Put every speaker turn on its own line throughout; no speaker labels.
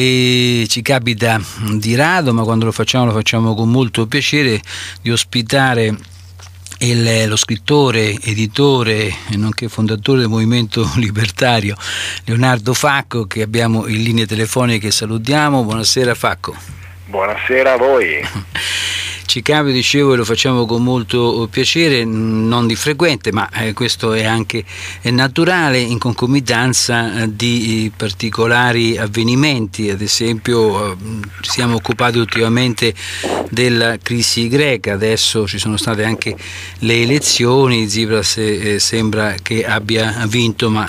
E ci capita di rado, ma quando lo facciamo lo facciamo con molto piacere, di ospitare il, lo scrittore, editore e nonché fondatore del movimento libertario Leonardo Facco che abbiamo in linea telefonica salutiamo. Buonasera Facco.
Buonasera a voi.
Ci capita, dicevo, e lo facciamo con molto piacere, non di frequente, ma eh, questo è anche naturale in concomitanza eh, di particolari avvenimenti, ad esempio eh, ci siamo occupati ultimamente della crisi greca, adesso ci sono state anche le elezioni, Tsipras eh, sembra che abbia vinto ma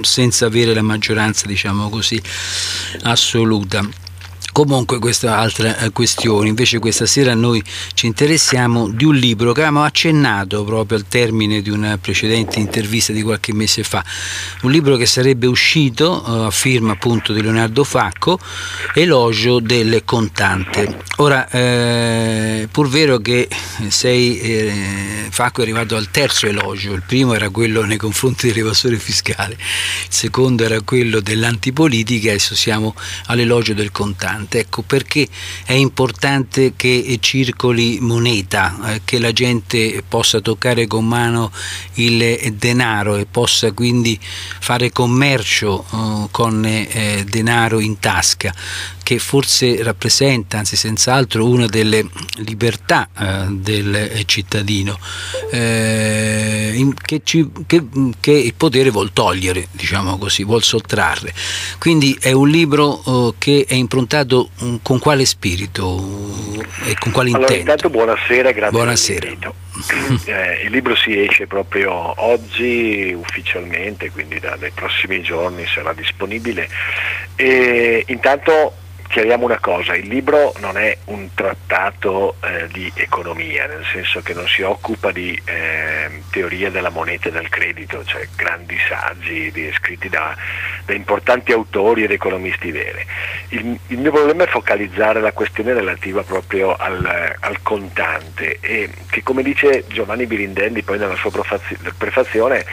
senza avere la maggioranza diciamo così assoluta. Comunque questa è altra eh, questione, invece questa sera noi ci interessiamo di un libro che avevamo accennato proprio al termine di una precedente intervista di qualche mese fa, un libro che sarebbe uscito eh, a firma appunto di Leonardo Facco, Elogio del contante. Ora, eh, pur vero che sei, eh, Facco è arrivato al terzo elogio, il primo era quello nei confronti dell'evasore fiscale, il secondo era quello dell'antipolitica, adesso siamo all'elogio del contante importante, ecco perché è importante che circoli moneta, eh, che la gente possa toccare con mano il denaro e possa quindi fare commercio eh, con eh, denaro in tasca che forse rappresenta, anzi senz'altro, una delle libertà del cittadino che, ci, che, che, il potere vuol togliere, diciamo così, vuol sottrarre. Quindi è un libro che è improntato um, con quale spirito e con quale
allora,
intento?
Intanto buonasera, grazie.
Buonasera.
Eh, il libro si esce proprio oggi ufficialmente, quindi dai prossimi giorni sarà disponibile. E intanto chiariamo una cosa, il libro non è un trattato eh, di economia, nel senso che non si occupa di eh, teoria della moneta e del credito, cioè grandi saggi di, scritti da, da, importanti autori ed economisti veri. Il, il, mio problema è focalizzare la questione relativa proprio al, al contante e che come dice Giovanni Birindelli poi nella sua prefazione,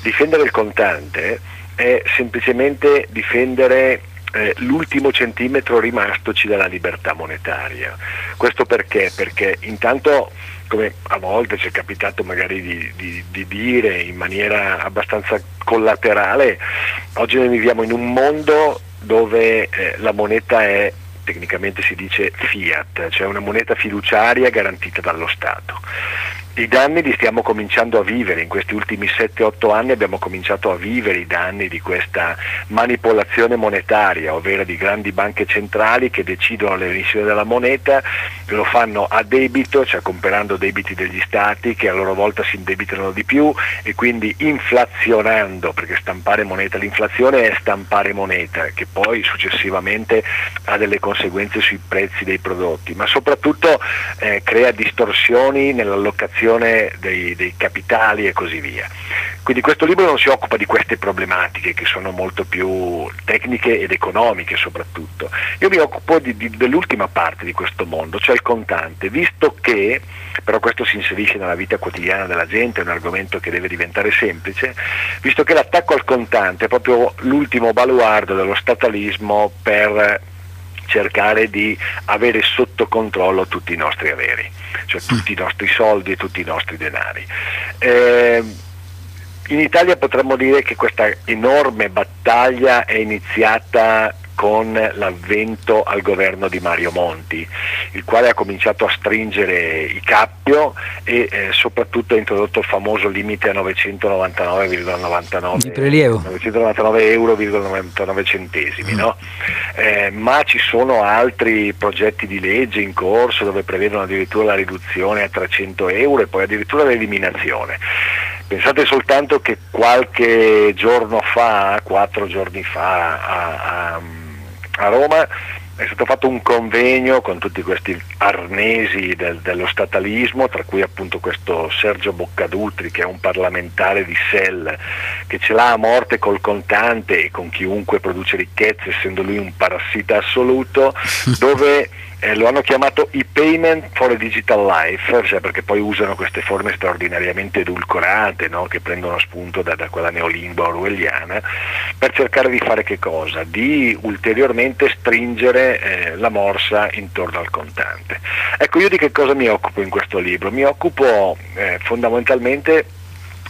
difendere il contante è semplicemente difendere eh, l'ultimo centimetro rimastoci dalla libertà monetaria. Questo perché? Perché intanto come a volte ci è capitato magari di, di, di, dire in maniera abbastanza collaterale, oggi noi viviamo in un mondo dove eh, la moneta è tecnicamente si dice fiat, cioè una moneta fiduciaria garantita dallo Stato. I danni li stiamo cominciando a vivere, in questi ultimi 7-8 anni abbiamo cominciato a vivere i danni di questa manipolazione monetaria, ovvero di grandi banche centrali che decidono l'emissione della moneta, lo fanno a debito, cioè comprando debiti degli stati che a loro volta si indebitano di più e quindi inflazionando, perché stampare moneta, l'inflazione è stampare moneta, che poi successivamente ha delle conseguenze sui prezzi dei prodotti, ma soprattutto eh, crea distorsioni nell'allocazione gestione dei, dei capitali e così via. Quindi questo libro non si occupa di queste problematiche che sono molto più tecniche ed economiche soprattutto. Io mi occupo di, di, dell'ultima parte di questo mondo, cioè il contante, visto che, però questo si inserisce nella vita quotidiana della gente, è un argomento che deve diventare semplice, visto che l'attacco al contante è proprio l'ultimo baluardo dello statalismo per cercare di avere sotto controllo tutti i nostri averi, cioè mm. tutti i nostri soldi e tutti i nostri denari. Eh, in Italia potremmo dire che questa enorme battaglia è iniziata con l'avvento al governo di Mario Monti, il quale ha cominciato a stringere i cappio e eh, soprattutto ha introdotto il famoso limite a 999,99 euro,99 centesimi. No? Eh, ma ci sono altri progetti di legge in corso dove prevedono addirittura la riduzione a 300 euro e poi addirittura l'eliminazione. Pensate soltanto che qualche giorno fa, quattro giorni fa, a, a a Roma è stato fatto un convegno con tutti questi arnesi del, dello statalismo, tra cui appunto questo Sergio Boccadutri che è un parlamentare di SEL che ce l'ha a morte col contante e con chiunque produce ricchezze, essendo lui un parassita assoluto, dove eh, lo hanno chiamato i payment for a digital life, cioè perché poi usano queste forme straordinariamente edulcorate no? che prendono spunto da, da, quella neolingua orwelliana per cercare di fare che cosa? Di ulteriormente stringere eh, la morsa intorno al contante. Ecco, io di che cosa mi occupo in questo libro? Mi occupo eh, fondamentalmente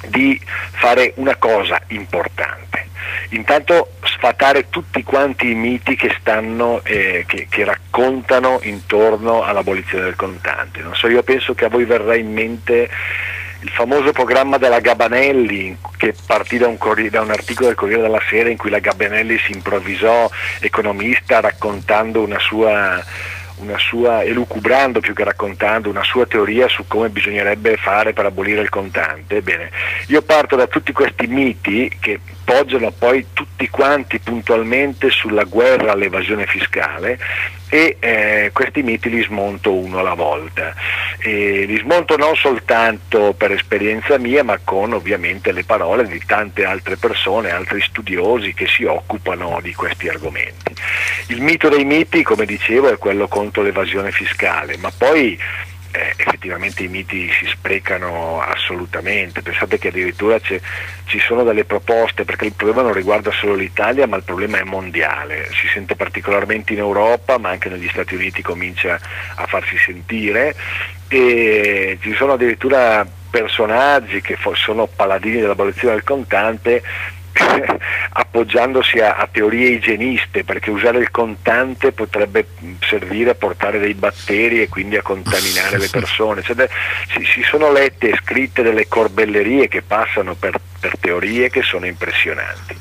di fare una cosa importante intanto sfatare tutti quanti i miti che, stanno, eh, che, che raccontano intorno all'abolizione del contante. So, io penso che a voi verrà in mente il famoso programma della Gabanelli che partì da un, da un, articolo del Corriere della Sera in cui la Gabanelli si improvvisò economista raccontando una sua una sua, elucubrando più che raccontando una sua teoria su come bisognerebbe fare per abolire il contante. Bene, io parto da tutti questi miti che poggiano poi tutti quanti puntualmente sulla guerra all'evasione fiscale e eh, questi miti li smonto uno alla volta. E li smonto non soltanto per esperienza mia, ma con ovviamente le parole di tante altre persone, altri studiosi che si occupano di questi argomenti. Il mito dei miti, come dicevo, è quello contro l'evasione fiscale, ma poi eh, effettivamente i miti si sprecano assolutamente, pensate che addirittura ci sono delle proposte, perché il problema non riguarda solo l'Italia, ma il problema è mondiale, si sente particolarmente in Europa, ma anche negli Stati Uniti comincia a farsi sentire. E ci sono addirittura personaggi che sono paladini dell'abolizione del contante appoggiandosi a, a, teorie igieniste, perché usare il contante potrebbe servire a portare dei batteri e quindi a contaminare le persone. Cioè, si, si, sono lette e scritte delle corbellerie che passano per, per, teorie che sono impressionanti.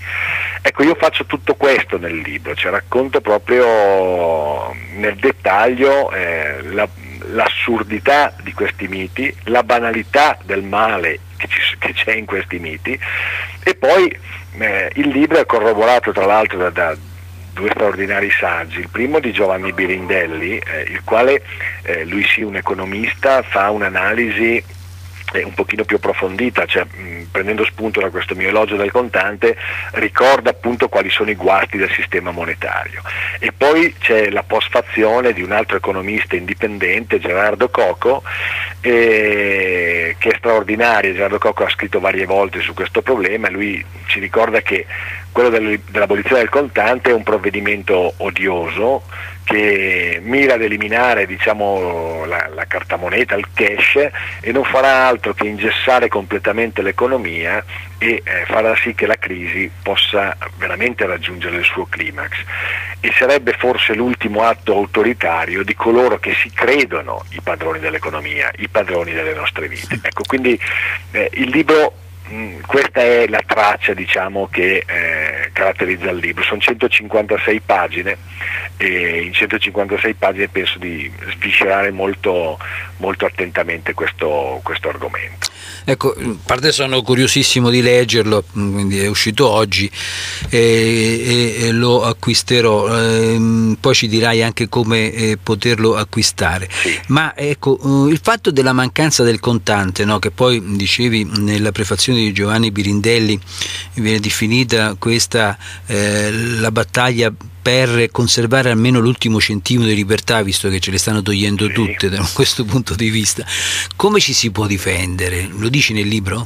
Ecco, io faccio tutto questo nel libro, cioè racconto proprio nel dettaglio eh, la, l'assurdità di questi miti, la banalità del male che, ci, che c'è in questi miti e poi eh, il libro è corroborato tra l'altro da, da, due straordinari saggi, il primo di Giovanni Birindelli, eh, il quale, eh, lui sì un economista, fa un'analisi un pochino più approfondita, cioè, mh, prendendo spunto da questo mio elogio del contante, ricorda appunto quali sono i guasti del sistema monetario. E poi c'è la postfazione di un altro economista indipendente, Gerardo Coco, eh, che è straordinario, Gerardo Coco ha scritto varie volte su questo problema, lui ci ricorda che quello dell'abolizione del contante è un provvedimento odioso che mira ad eliminare diciamo, la, la cartamoneta, il cash e non farà altro che ingessare completamente l'economia e eh, farà sì che la crisi possa veramente raggiungere il suo climax e sarebbe forse l'ultimo atto autoritario di coloro che si credono i padroni dell'economia, i padroni delle nostre vite. Ecco, quindi eh, il libro Mm, questa è la traccia diciamo, che eh, caratterizza il libro, sono 156 pagine e in 156 pagine penso di sviscerare molto, molto attentamente questo, questo argomento.
Ecco, a parte sono curiosissimo di leggerlo, mm, quindi è uscito oggi e, e, e lo acquisterò, ehm, poi ci dirai anche come eh, poterlo acquistare.
Sì.
Ma ecco, il fatto della mancanza del contante, no, che poi dicevi nella prefazione di Giovanni Birindelli viene definita questa eh, la battaglia per conservare almeno l'ultimo centimetro di libertà, visto che ce le stanno togliendo sì. tutte da questo punto di vista. Come ci si può difendere? Lo dici nel libro?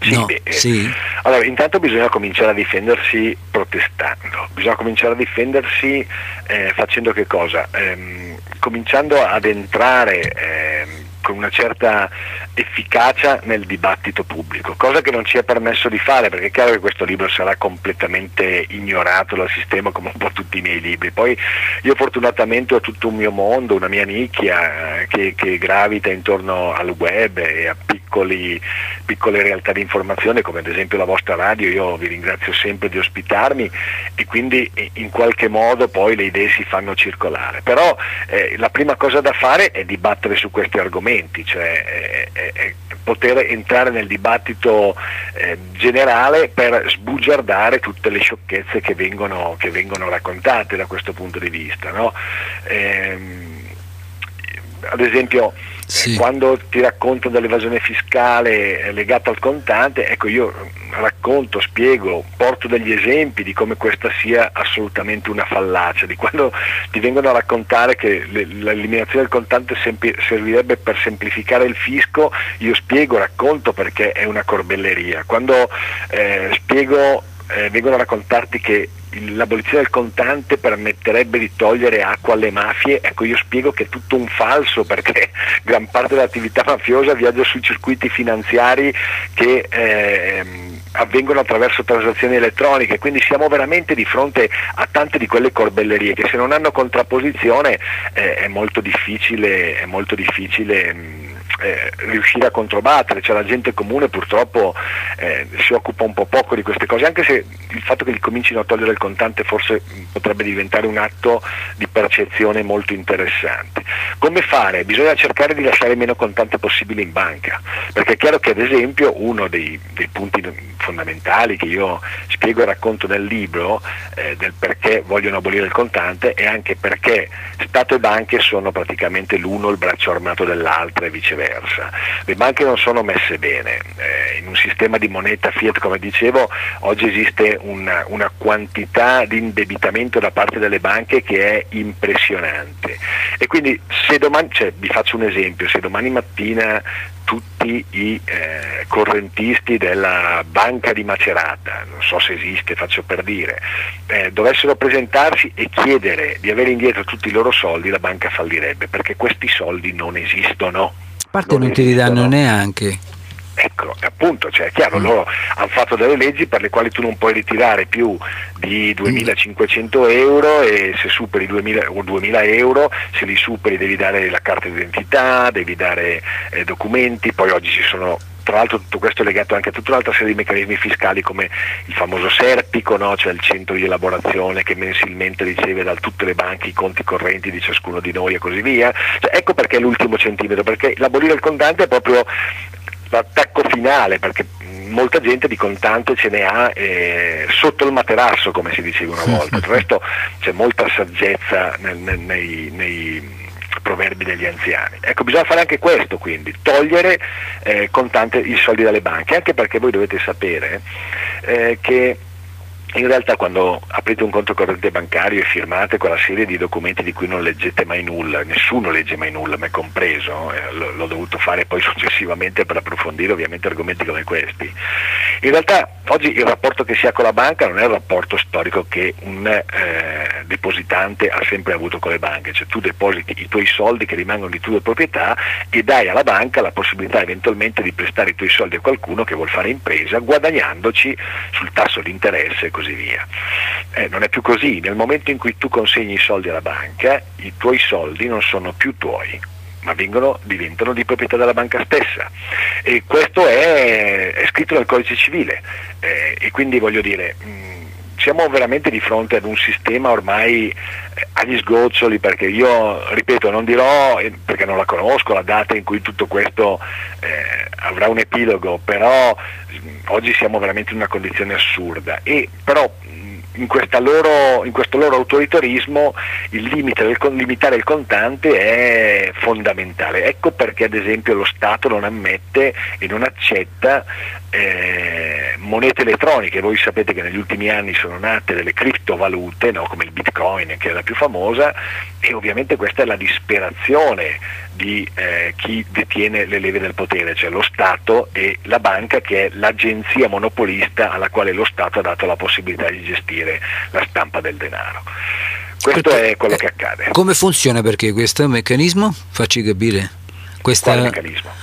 Sì, no, beh, sì. Allora, intanto bisogna cominciare a difendersi protestando, bisogna cominciare a difendersi eh, facendo che cosa? Eh, cominciando ad entrare eh, con una certa efficacia nel dibattito pubblico, cosa che non ci è permesso di fare perché è chiaro che questo libro sarà completamente ignorato dal sistema come un po' tutti i miei libri. Poi io fortunatamente ho tutto un mio mondo, una mia nicchia eh, che, che gravita intorno al web e a piccoli, piccole realtà di informazione come ad esempio la vostra radio, io vi ringrazio sempre di ospitarmi e quindi in qualche modo poi le idee si fanno circolare. Però eh, la prima cosa da fare è dibattere su questi argomenti, cioè eh, eh, poter entrare nel dibattito eh, generale per sbugiardare tutte le sciocchezze che vengono, che vengono raccontate da questo punto di vista. No? Ehm, ad esempio sì. quando ti racconto dell'evasione fiscale legata al contante, ecco io racconto, spiego, porto degli esempi di come questa sia assolutamente una fallacia, di quando ti vengono a raccontare che l'eliminazione del contante servirebbe per semplificare il fisco, io spiego, racconto perché è una corbelleria. Quando eh, spiego eh, vengono a raccontarti che l'abolizione del contante permetterebbe di togliere acqua alle mafie, ecco io spiego che è tutto un falso perché gran parte dell'attività mafiosa viaggia sui circuiti finanziari che eh, avvengono attraverso transazioni elettroniche, quindi siamo veramente di fronte a tante di quelle corbellerie che se non hanno contrapposizione eh, è molto difficile, è molto difficile mh, eh, riuscire a controbattere, cioè la gente comune purtroppo eh, si occupa un po' poco di queste cose, anche se il fatto che li comincino a togliere il contante forse potrebbe diventare un atto di percezione molto interessante. Come fare? Bisogna cercare di lasciare meno contante possibile in banca, perché è chiaro che ad esempio uno dei, dei punti fondamentali che io spiego e racconto nel libro eh, del perché vogliono abolire il contante è anche perché Stato e banche sono praticamente l'uno il braccio armato dell'altro e viceversa diversa. Le banche non sono messe bene, eh, in un sistema di moneta fiat come dicevo oggi esiste una, una quantità di indebitamento da parte delle banche che è impressionante. E quindi se domani, cioè, vi faccio un esempio, se domani mattina tutti i eh, correntisti della banca di Macerata, non so se esiste, faccio per dire, eh, dovessero presentarsi e chiedere di avere indietro tutti i loro soldi, la banca fallirebbe perché questi soldi non esistono
parte non, non te li danno neanche.
Ecco, appunto, cioè, è chiaro, mm. loro hanno fatto delle leggi per le quali tu non puoi ritirare più di 2.500 euro e se superi 2.000, 2.000 euro, se li superi devi dare la carta d'identità, devi dare eh, documenti, poi oggi ci sono tra l'altro tutto questo è legato anche a tutta un'altra serie di meccanismi fiscali come il famoso Serpico, no? cioè il centro di elaborazione che mensilmente riceve da tutte le banche i conti correnti di ciascuno di noi e così via. Cioè, ecco perché è l'ultimo centimetro, perché l'abolire il contante è proprio l'attacco finale, perché molta gente di contante ce ne ha eh, sotto il materasso, come si diceva una volta. Del resto c'è molta saggezza nel, nel, nei, nei proverbi degli anziani. Ecco, bisogna fare anche questo quindi, togliere eh, contante i soldi dalle banche, anche perché voi dovete sapere eh, che in realtà quando aprite un conto corrente bancario e firmate quella serie di documenti di cui non leggete mai nulla, nessuno legge mai nulla, me compreso, eh, l'ho dovuto fare poi successivamente per approfondire ovviamente argomenti come questi. In realtà oggi il rapporto che si ha con la banca non è il rapporto storico che un eh, depositante ha sempre avuto con le banche, cioè tu depositi i tuoi soldi che rimangono di tua proprietà e dai alla banca la possibilità eventualmente di prestare i tuoi soldi a qualcuno che vuole fare impresa guadagnandoci sul tasso di interesse così via. Eh, non è più così, nel momento in cui tu consegni i soldi alla banca, i tuoi soldi non sono più tuoi, ma vengono, diventano di proprietà della banca stessa. E questo è, è scritto nel codice civile eh, e quindi voglio dire... Mh, mm, siamo veramente di fronte ad un sistema ormai eh, agli sgoccioli perché io, ripeto, non dirò, eh, perché non la conosco, la data in cui tutto questo eh, avrà un epilogo, però oggi siamo veramente in una condizione assurda. E, però in, loro, in, questo loro autoritarismo il limite del, limitare il contante è fondamentale. Ecco perché ad esempio lo Stato non ammette e non accetta eh, monete elettroniche. Voi sapete che negli ultimi anni sono nate delle criptovalute, no? come il bitcoin che è la più famosa, e ovviamente questa è la disperazione di eh, chi detiene le leve del potere, cioè lo Stato e la banca che è l'agenzia monopolista alla quale lo Stato ha dato la possibilità di gestire la stampa del denaro. Questo perché, è quello che accade.
Come funziona perché questo meccanismo? Facci capire. Questa,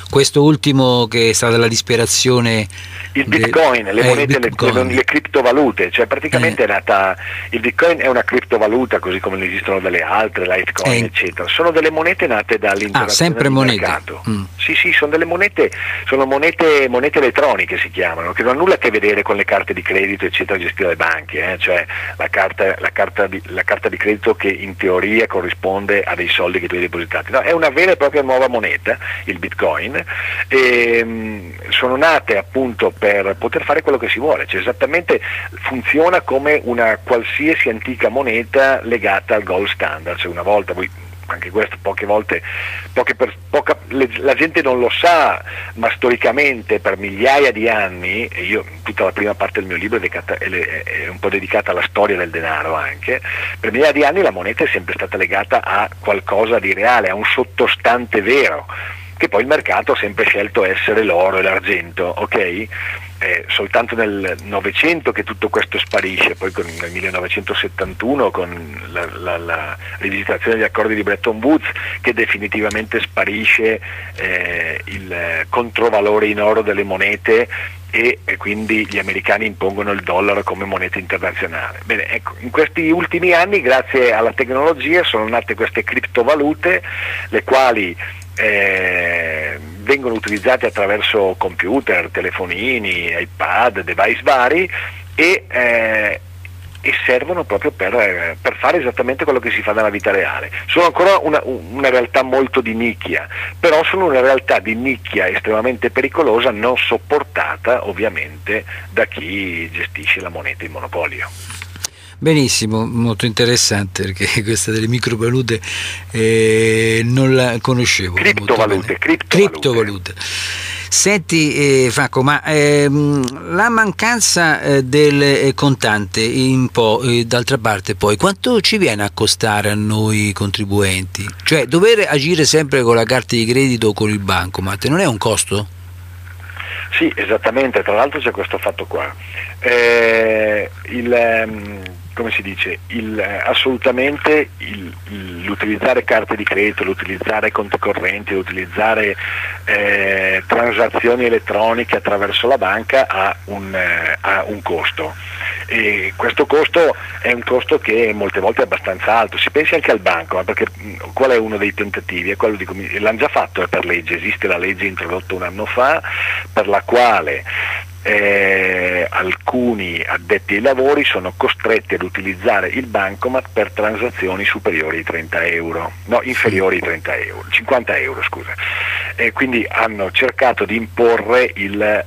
questo ultimo che è stata la disperazione
il bitcoin, de, le eh, monete, bitcoin. Le, le, criptovalute, cioè praticamente eh. è nata, il bitcoin è una criptovaluta così come ne esistono delle altre, litecoin eh. eccetera, sono delle monete nate dall'interazione ah,
sempre
del
monete.
mercato. Mm. Sì sì, sono delle monete, sono monete, monete, elettroniche si chiamano, che non hanno nulla a che vedere con le carte di credito eccetera gestite dalle banche, eh? cioè la carta, la, carta di, la carta, di, credito che in teoria corrisponde a dei soldi che tu hai depositati, no, è una vera e propria nuova moneta moneta, il bitcoin, e mm, sono nate appunto per poter fare quello che si vuole, cioè esattamente funziona come una qualsiasi antica moneta legata al gold standard, cioè una volta voi anche questo poche volte, poche per, poca, le, la gente non lo sa, ma storicamente per migliaia di anni, io tutta la prima parte del mio libro è, dedicata, è, è, un po' dedicata alla storia del denaro anche, per migliaia di anni la moneta è sempre stata legata a qualcosa di reale, a un sottostante vero, che poi il mercato ha sempre scelto essere l'oro e l'argento, ok? È soltanto nel Novecento che tutto questo sparisce, poi con, nel 1971 con la, la, la, rivisitazione degli accordi di Bretton Woods che definitivamente sparisce eh, il controvalore in oro delle monete e, e, quindi gli americani impongono il dollaro come moneta internazionale. Bene, ecco, in questi ultimi anni grazie alla tecnologia sono nate queste criptovalute le quali eh, vengono utilizzati attraverso computer, telefonini, iPad, device vari e, eh, e servono proprio per, eh, per, fare esattamente quello che si fa nella vita reale. Sono ancora una, una, realtà molto di nicchia, però sono una realtà di nicchia estremamente pericolosa, non sopportata ovviamente da chi gestisce la moneta in monopolio.
Benissimo, molto interessante perché questa delle microvalute eh, non la conoscevo.
Criptovalute, criptovalute.
criptovalute. Senti eh, Franco, ma ehm, la mancanza eh, del eh, contante in po', eh, d'altra parte poi, quanto ci viene a costare a noi contribuenti? Cioè dover agire sempre con la carta di credito o con il banco, ma non è un costo?
Sì, esattamente, tra l'altro c'è questo fatto qua. Eh, il, ehm, come si dice, il, eh, assolutamente il, l'utilizzare carte di credito, l'utilizzare conti correnti, l'utilizzare eh, transazioni elettroniche attraverso la banca ha un, eh, ha un costo. E questo costo è un costo che molte volte è abbastanza alto. Si pensi anche al banco, perché qual è uno dei tentativi? Di, l'hanno già fatto per legge, esiste la legge introdotta un anno fa per la quale eh, alcuni addetti ai lavori sono costretti ad utilizzare il bancomat per transazioni superiori ai 30 euro, no, inferiori ai 30 euro, 50 euro scusa. E quindi hanno cercato di imporre il, eh,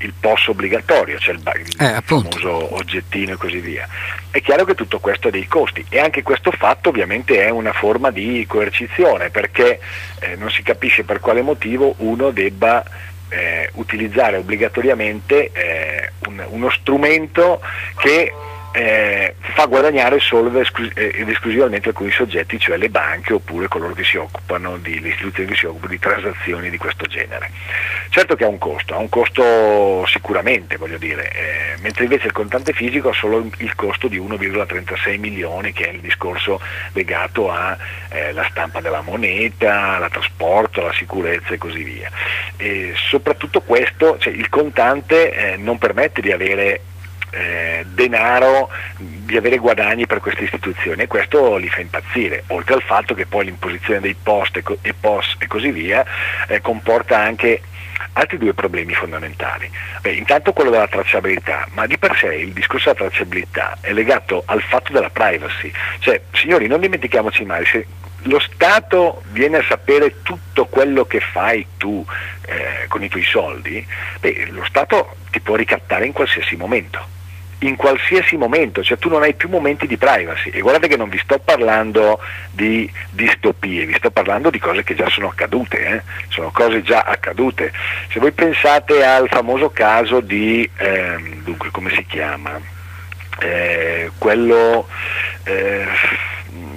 il POS obbligatorio, cioè il, il eh, famoso oggettino e così via. È chiaro che tutto questo ha dei costi e anche questo fatto ovviamente è una forma di coercizione perché eh, non si capisce per quale motivo uno debba eh, utilizzare obbligatoriamente eh, un, uno strumento che eh, fa guadagnare solo eh, ed esclusivamente alcuni soggetti, cioè le banche oppure coloro che si occupano di, le istituzioni che si occupano di transazioni di questo genere. Certo che ha un costo, ha un costo sicuramente, voglio dire, eh, mentre invece il contante fisico ha solo il costo di 1,36 milioni, che è il discorso legato alla eh, stampa della moneta, al trasporto, alla sicurezza e così via. E soprattutto questo, cioè il contante eh, non permette di avere eh, denaro, di avere guadagni per queste istituzioni e questo li fa impazzire, oltre al fatto che poi l'imposizione dei post e, co- e POS e così via eh, comporta anche altri due problemi fondamentali. Beh, intanto quello della tracciabilità, ma di per sé il discorso della tracciabilità è legato al fatto della privacy. Cioè, signori, non dimentichiamoci mai, se lo Stato viene a sapere tutto quello che fai tu eh, con i tuoi soldi, beh, lo Stato ti può ricattare in qualsiasi momento in qualsiasi momento, cioè tu non hai più momenti di privacy e guardate che non vi sto parlando di distopie, vi sto parlando di cose che già sono accadute, eh? sono cose già accadute. Se voi pensate al famoso caso di, ehm, dunque come si chiama, eh, quello... Eh,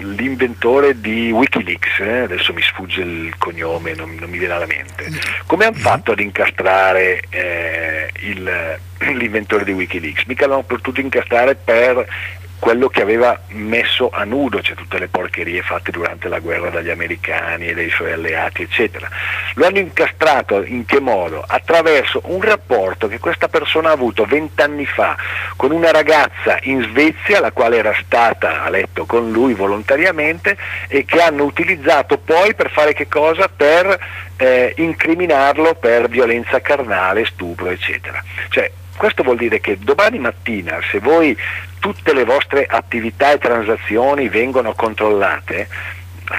l'inventore di Wikileaks, eh? adesso mi sfugge il cognome, non, non, mi viene alla mente, come hanno fatto ad incastrare eh, il, l'inventore di Wikileaks? Mica l'hanno potuto incastrare per quello che aveva messo a nudo, cioè tutte le porcherie fatte durante la guerra dagli americani e dai suoi alleati, eccetera. Lo hanno incastrato in che modo? Attraverso un rapporto che questa persona ha avuto vent'anni fa con una ragazza in Svezia, la quale era stata a letto con lui volontariamente e che hanno utilizzato poi per fare che cosa? Per eh, incriminarlo per violenza carnale, stupro, eccetera. Cioè, questo vuol dire che domani mattina se voi tutte le vostre attività e transazioni vengono controllate,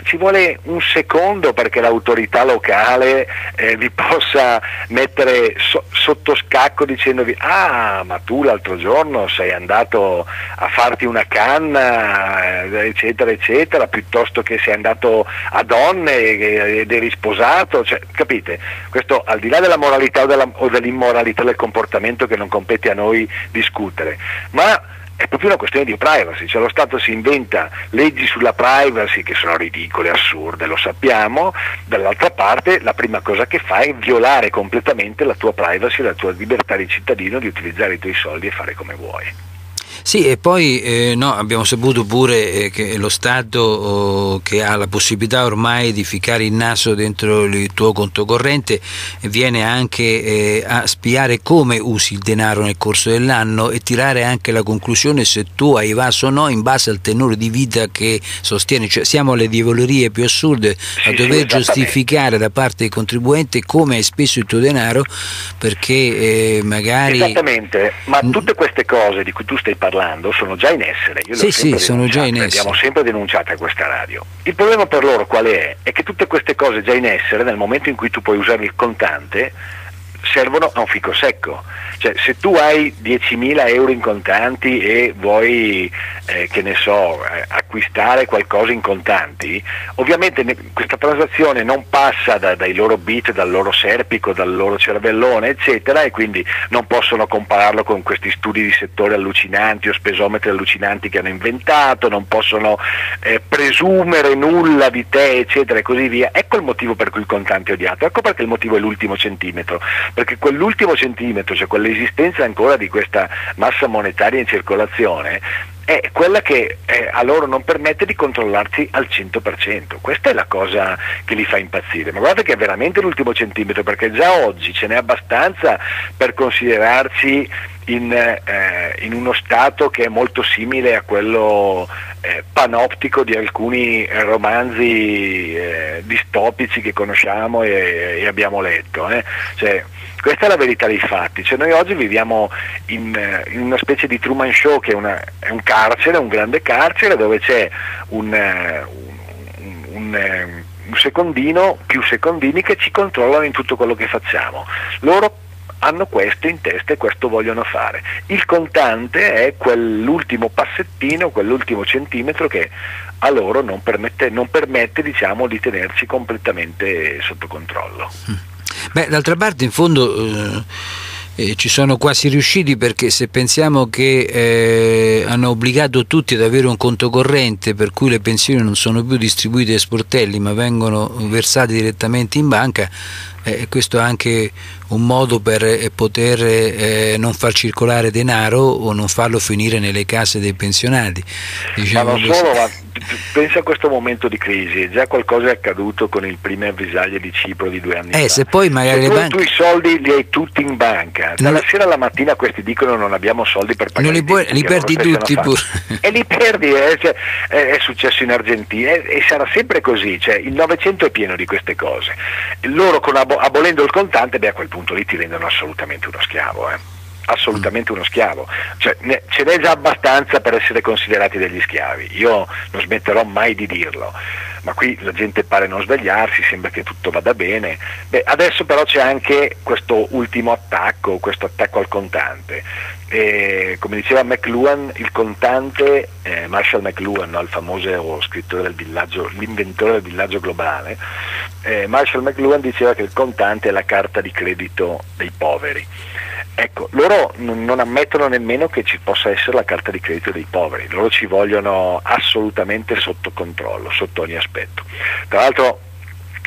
ci vuole un secondo perché l'autorità locale eh, vi possa mettere so, sotto scacco dicendovi ah ma tu l'altro giorno sei andato a farti una canna eh, eccetera eccetera piuttosto che sei andato a donne ed eri sposato cioè, capite? Questo al di là della moralità o, della, o dell'immoralità del comportamento che non compete a noi discutere. Ma è proprio una questione di privacy, cioè lo Stato si inventa leggi sulla privacy che sono ridicole, assurde, lo sappiamo, dall'altra parte la prima cosa che fa è violare completamente la tua privacy, la tua libertà di cittadino di utilizzare i tuoi soldi e fare come vuoi.
Sì, e poi eh, no, abbiamo saputo pure eh, che lo Stato oh, che ha la possibilità ormai di ficcare il naso dentro il tuo conto corrente viene anche eh, a spiare come usi il denaro nel corso dell'anno e tirare anche la conclusione se tu hai evaso o no in base al tenore di vita che sostieni. Cioè, siamo alle diavolerie più assurde a sì, dover sì, giustificare da parte del contribuente come hai speso il tuo denaro perché eh, magari...
Esattamente, ma tutte queste cose di cui tu stai parlando parlando sono già in essere.
Io sì, sì, sono già in essere.
Abbiamo sempre denunciato a questa radio. Il problema per loro qual è? È che tutte queste cose già in essere, nel momento in cui tu puoi usare il contante, servono a un fico secco. Cioè, se tu hai 10.000 euro in contanti e vuoi, eh, che ne so, eh, acquistare qualcosa in contanti, ovviamente ne, questa transazione non passa da, dai loro bit, dal loro serpico, dal loro cervellone, eccetera, e quindi non possono compararlo con questi studi di settore allucinanti o spesometri allucinanti che hanno inventato, non possono eh, presumere nulla di te, eccetera, e così via. Ecco il motivo per cui il contante è odiato, ecco perché il motivo è l'ultimo centimetro, perché quell'ultimo centimetro, cioè quell'esistenza ancora di questa massa monetaria in circolazione, è quella che eh, a loro non permette di controllarsi al 100%. Questa è la cosa che li fa impazzire. Ma guardate che è veramente l'ultimo centimetro, perché già oggi ce n'è abbastanza per considerarci in, eh, in uno stato che è molto simile a quello eh, panoptico di alcuni romanzi eh, distopici che conosciamo e, e abbiamo letto. Eh. Cioè, questa è la verità dei fatti, cioè noi oggi viviamo in, eh, in una specie di Truman Show che è, una, è, un carcere, un grande carcere dove c'è un, eh, un, un eh, un secondino, più secondini che ci controllano in tutto quello che facciamo. Loro hanno questo in testa e questo vogliono fare. Il contante è quell'ultimo passettino, quell'ultimo centimetro che a loro non permette, non permette diciamo, di tenerci completamente sotto controllo.
Beh, d'altra parte in fondo... Eh... Eh, ci sono quasi riusciti perché se pensiamo che eh, hanno obbligato tutti ad avere un conto corrente per cui le pensioni non sono più distribuite a sportelli ma vengono versate direttamente in banca, eh, questo è anche un modo per eh, poter eh, non far circolare denaro o non farlo finire nelle case dei pensionati.
Diciamo ma non solo, ma pensa a questo momento di crisi, già qualcosa è accaduto con il primo avvisaglie di Cipro di due anni
eh,
fa.
Se poi magari
se
le banche...
tu i soldi li hai tutti in banca, dalla non... sera alla mattina questi dicono non abbiamo soldi per pagare.
Non li, puoi, li perdi tutti pure.
E li perdi, eh, cioè, è successo in Argentina e sarà sempre così, cioè, il Novecento è pieno di queste cose. Loro con abo- abolendo il contante, beh a quel punto lì ti rendono assolutamente uno schiavo. Eh. Assolutamente uno schiavo, cioè, ne, ce n'è già abbastanza per essere considerati degli schiavi, io non smetterò mai di dirlo, ma qui la gente pare non svegliarsi, sembra che tutto vada bene, Beh, adesso però c'è anche questo ultimo attacco, questo attacco al contante, e, come diceva McLuhan, il contante, eh, Marshall McLuhan, no, il famoso scrittore del villaggio, l'inventore del villaggio globale, eh, Marshall McLuhan diceva che il contante è la carta di credito dei poveri. Ecco, loro non ammettono nemmeno che ci possa essere la carta di credito dei poveri, loro ci vogliono assolutamente sotto controllo, sotto ogni aspetto. Tra l'altro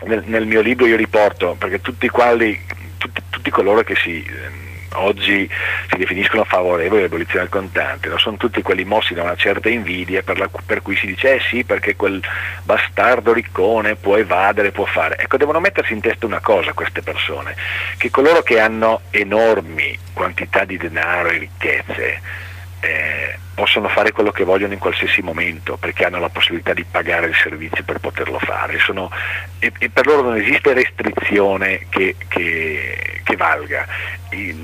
nel, nel mio libro io riporto, perché tutti, quali, tutti, tutti coloro che si oggi si definiscono favorevoli all'abolizione del contante, no? sono tutti quelli mossi da una certa invidia per, la, per, cui si dice eh sì perché quel bastardo riccone può evadere, può fare. Ecco, devono mettersi in testa una cosa queste persone, che coloro che hanno enormi quantità di denaro e ricchezze, eh, possono fare quello che vogliono in qualsiasi momento perché hanno la possibilità di pagare il servizio per poterlo fare Sono, e, e, per loro non esiste restrizione che, che, che valga.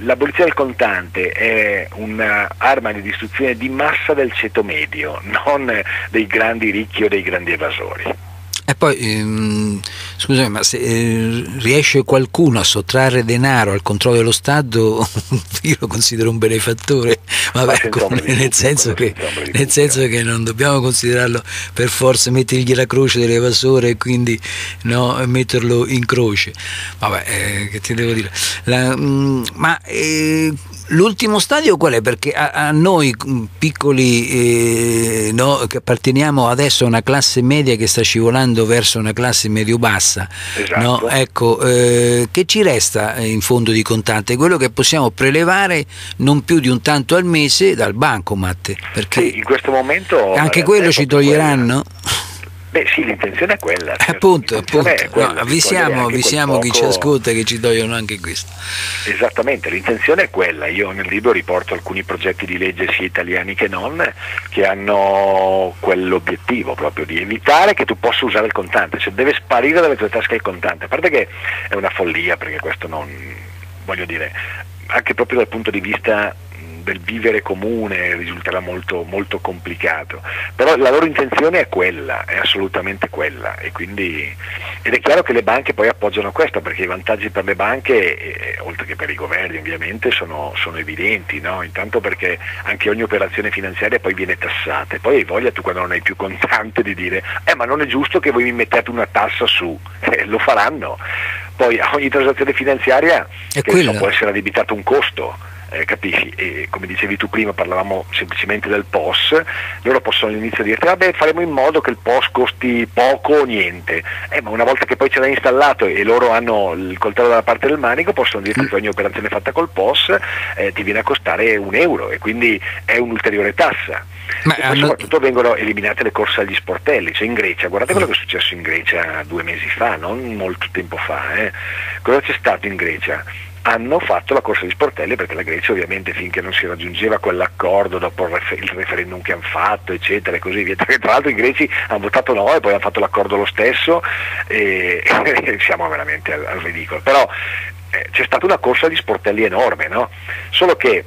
L'abolizione del contante è un'arma di distruzione di massa del ceto medio, non dei grandi ricchi o dei grandi evasori.
E poi, ehm, scusami, ma se eh, riesce qualcuno a sottrarre denaro al controllo dello Stato, io lo considero un benefattore, Vabbè, ecco, nel, senso che, nel senso che non dobbiamo considerarlo per forza mettergli la croce dell'evasore e quindi no, metterlo in croce. Vabbè, eh, che ti devo dire? La, mh, mm, ma eh, L'ultimo stadio qual è? Perché a, a noi mm, piccoli eh, no, che apparteniamo adesso a una classe media che sta scivolando verso una classe medio-bassa, esatto. no? ecco, eh, che ci resta in fondo di contante? Quello che possiamo prelevare non più di un tanto al mese dal bancomat. Perché
sì, in questo momento...
Anche quello ci toglieranno? Quella.
Beh sì, l'intenzione è quella.
Certo. Appunto, appunto. Quella, no, avvisiamo, avvisiamo chi ci ascolta che ci togliono anche questo.
Esattamente, l'intenzione è quella. Io nel libro riporto alcuni progetti di legge sia italiani che non che hanno quell'obiettivo proprio di evitare che tu possa usare il contante, cioè deve sparire dalle tue tasche il contante. A parte che è una follia perché questo non voglio dire, anche proprio dal punto di vista del vivere comune risulterà molto, molto complicato, però la loro intenzione è quella, è assolutamente quella. E quindi, ed è chiaro che le banche poi appoggiano questo perché i vantaggi per le banche, eh, oltre che per i governi ovviamente, sono, sono evidenti, no? intanto perché anche ogni operazione finanziaria poi viene tassata. E poi hai voglia tu quando non hai più contante di dire eh ma non è giusto che voi mi mettiate una tassa su, eh, lo faranno. Poi a ogni transazione finanziaria può essere addebitato un costo eh, capisci? E come dicevi tu prima, parlavamo semplicemente del POS, loro possono all'inizio dirti vabbè faremo in modo che il POS costi poco o niente, eh, ma una volta che poi ce l'hai installato e loro hanno il coltello dalla parte del manico possono dirti che ogni operazione fatta col POS eh, ti viene a costare un euro e quindi è un'ulteriore tassa. Ma e hanno... soprattutto vengono eliminate le corse agli sportelli, cioè in Grecia, guardate quello che è successo in Grecia due mesi fa, non molto tempo fa, eh. cosa c'è stato in Grecia? Hanno fatto la corsa di sportelli perché la Grecia ovviamente finché non si raggiungeva quell'accordo dopo il, refer- il referendum che hanno fatto eccetera e così via, tra l'altro i greci hanno votato no e poi hanno fatto l'accordo lo stesso e siamo veramente al, al ridicolo, però eh, c'è stata una corsa di sportelli enorme, no? solo che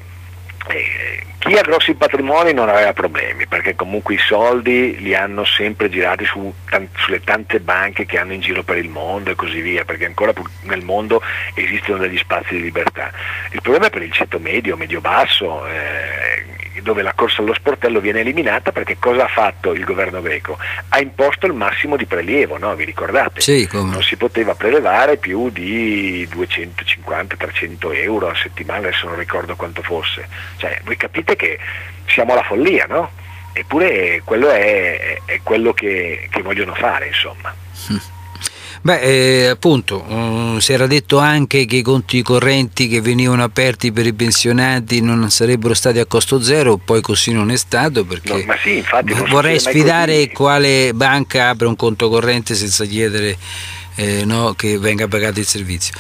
eh, chi ha grossi patrimoni non aveva problemi perché comunque i soldi li hanno sempre girati su, sulle tante banche che hanno in giro per il mondo e così via perché ancora nel mondo esistono degli spazi di libertà. Il problema è per il ceto medio, medio-basso, eh, dove la corsa allo sportello viene eliminata perché cosa ha fatto il governo greco? Ha imposto il massimo di prelievo, no? vi ricordate?
Sì,
non si poteva prelevare più di 250-300 euro a settimana, adesso non ricordo quanto fosse. Cioè, voi capite che siamo alla follia, no? Eppure quello è, è quello che, che vogliono fare, insomma. Mm.
Beh, eh, appunto, um, si era detto anche che i conti correnti che venivano aperti per i pensionati non sarebbero stati a costo zero, poi così non è stato perché
no, sì, infatti,
vorrei sfidare quale banca apre un conto corrente senza chiedere eh, no, che venga pagato il servizio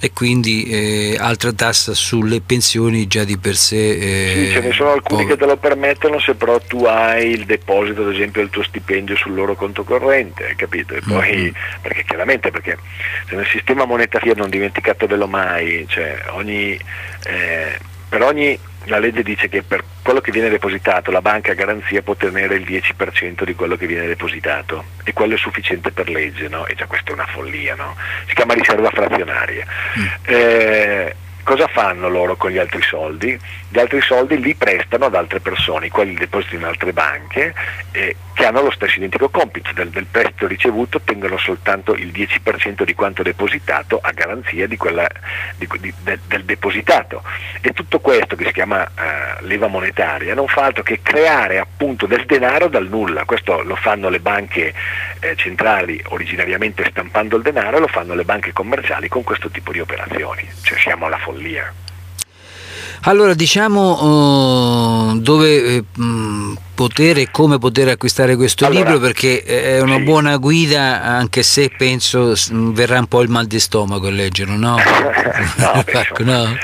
e quindi eh, altra tassa sulle pensioni già di per sé.
Eh, sì, ce ne sono alcuni po- che te lo permettono se però tu hai il deposito, ad esempio, del tuo stipendio sul loro conto corrente, capito? E poi, mm-hmm. perché chiaramente, perché se nel sistema monetario non dimenticatevelo mai, cioè ogni, eh, per ogni la legge dice che per quello che viene depositato la banca a garanzia può tenere il 10% di quello che viene depositato e quello è sufficiente per legge, no? e già questa è una follia, no? si chiama riserva frazionaria. Mm. Eh, cosa fanno loro con gli altri soldi? Gli altri soldi li prestano ad altre persone, quelli depositano in altre banche eh, che hanno lo stesso identico compito, del, del, prestito ricevuto tengono soltanto il 10% di quanto depositato a garanzia di quella, di, di, de, del depositato. E tutto questo che si chiama eh, leva monetaria non fa altro che creare appunto del denaro dal nulla, questo lo fanno le banche eh, centrali originariamente stampando il denaro e lo fanno le banche commerciali con questo tipo di operazioni, cioè siamo alla follia.
Allora diciamo uh, dove eh, poter e come poter acquistare questo allora, libro perché è una sì. buona guida anche se penso verrà un po' il mal di stomaco a leggerlo, no? no, ecco, no.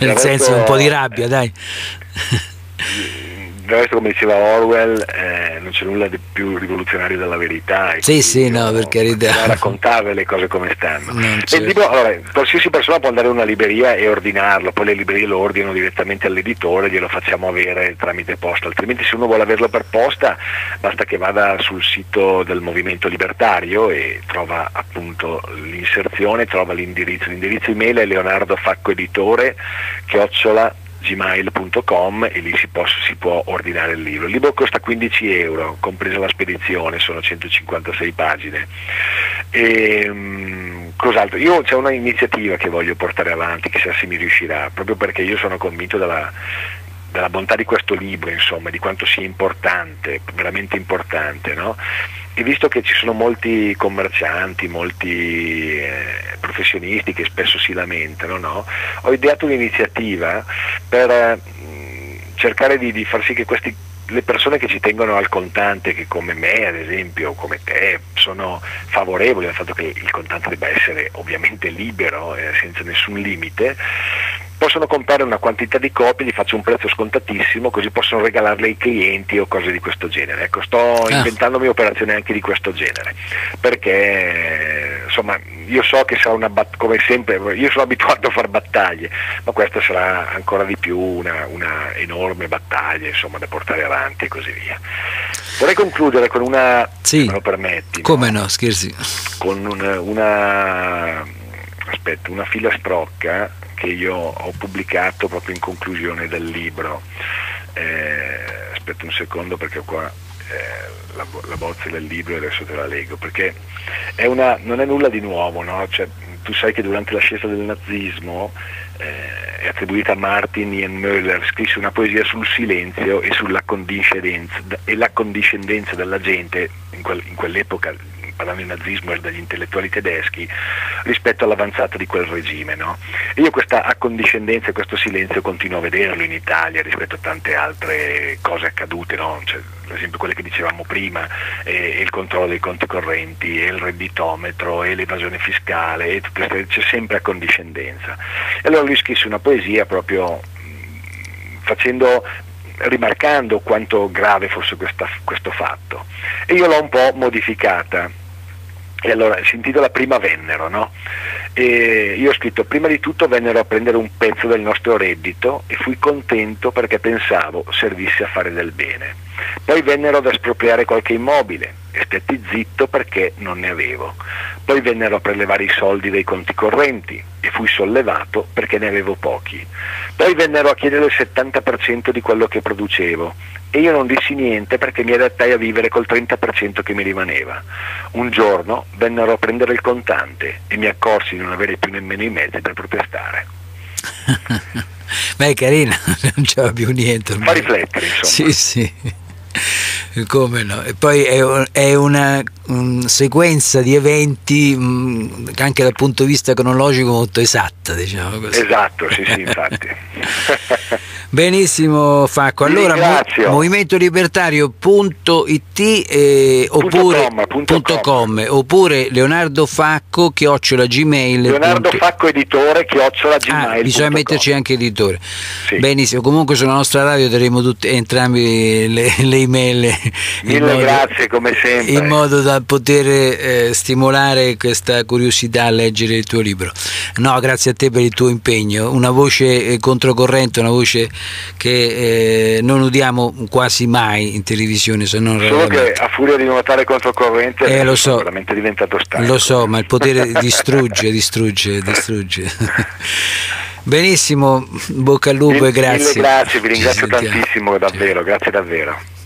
Nel senso un po' di rabbia, dai.
Del resto come diceva Orwell eh, non c'è nulla di più rivoluzionario della verità.
Sì, sì, no, per carità.
raccontarle le cose come stanno. E il libro, allora, qualsiasi persona può andare in una libreria e ordinarlo, poi le librerie lo ordinano direttamente all'editore, glielo facciamo avere tramite posta, altrimenti se uno vuole averlo per posta basta che vada sul sito del Movimento Libertario e trova appunto l'inserzione, trova l'indirizzo, l'indirizzo email è Leonardo Facco Editore, chiocciola gmail.com e lì si può, si può, ordinare il libro. Il libro costa 15 euro, compresa la spedizione, sono 156 pagine. E, um, cos'altro? Io c'è una iniziativa che voglio portare avanti, chissà se mi riuscirà, proprio perché io sono convinto della, della bontà di questo libro, insomma, di quanto sia importante, veramente importante, no? E visto che ci sono molti commercianti, molti eh, professionisti che spesso si lamentano, no? ho ideato un'iniziativa per eh, cercare di, di far sì che questi le persone che ci tengono al contante, che come me ad esempio, come te, sono favorevoli al fatto che il contante debba essere ovviamente libero, eh, senza nessun limite, possono comprare una quantità di copie, gli faccio un prezzo scontatissimo, così possono regalarle ai clienti o cose di questo genere. Ecco, sto ah. inventandomi operazioni anche di questo genere, perché insomma io so che sarà una battaglia, come sempre, io sono abituato a fare battaglie, ma questa sarà ancora di più una, una enorme battaglia insomma, da portare avanti e così via. Vorrei concludere con una,
sì.
me lo permetti.
Come no, no scherzi.
Con una, una, aspetta, una filastrocca che io ho pubblicato proprio in conclusione del libro. Eh, aspetta un secondo perché qua eh, la, la, bozza del libro e adesso te la leggo, perché è una, non è nulla di nuovo, no? cioè, tu sai che durante l'ascesa del nazismo eh, è attribuita a Martin Niemöller, scrisse una poesia sul silenzio e sulla condiscendenza, e la condiscendenza della gente in, quel, in quell'epoca parlando di nazismo e dagli intellettuali tedeschi, rispetto all'avanzata di quel regime. No? Io questa accondiscendenza e questo silenzio continuo a vederlo in Italia rispetto a tante altre cose accadute, no? cioè, per esempio quelle che dicevamo prima, eh, il controllo dei conti correnti, il redditometro, e l'evasione fiscale, queste, c'è sempre accondiscendenza. E allora lui scrisse una poesia proprio facendo rimarcando quanto grave fosse questa, questo fatto. E io l'ho un po' modificata e allora si intitola Prima vennero, no? E io ho scritto prima di tutto vennero a prendere un pezzo del nostro reddito e fui contento perché pensavo servisse a fare del bene. Poi vennero ad espropriare qualche immobile e stetti zitto perché non ne avevo. Poi vennero a prelevare i soldi dei conti correnti e fui sollevato perché ne avevo pochi. Poi vennero a chiedere il 70% di quello che producevo e io non dissi niente perché mi adattai a vivere col 30% che mi rimaneva. Un giorno vennero a prendere il contante e mi accorsi di non avere più nemmeno i mezzi per protestare.
Beh, carina, non c'era più niente.
Fa riflettere, insomma.
Sì, sì. Come no? E poi è, è una um, sequenza di eventi um, anche dal punto di vista cronologico molto esatta, diciamo così.
Esatto, sì, sì, infatti.
Benissimo Facco, allora mo- movimentolibertario.it eh, oppure, com, com. com, oppure Leonardo Facco chiocciola gmail
Leonardo Facco editore chiocciola gmail
ah, bisogna metterci anche editore sì. benissimo comunque sulla nostra radio daremo tutte, entrambi le, le email
mille modo, grazie come sempre.
in modo da poter eh, stimolare questa curiosità a leggere il tuo libro. No grazie a te per il tuo impegno. Una voce eh, controcorrente una voce che eh, non udiamo quasi mai in televisione se non
solo che a furia di nuotare controcorrente
eh, lo so,
veramente diventato stanco.
Lo so ma il potere distrugge distrugge distrugge. Benissimo bocca al lupo e grazie
mille grazie. vi ringrazio tantissimo davvero grazie davvero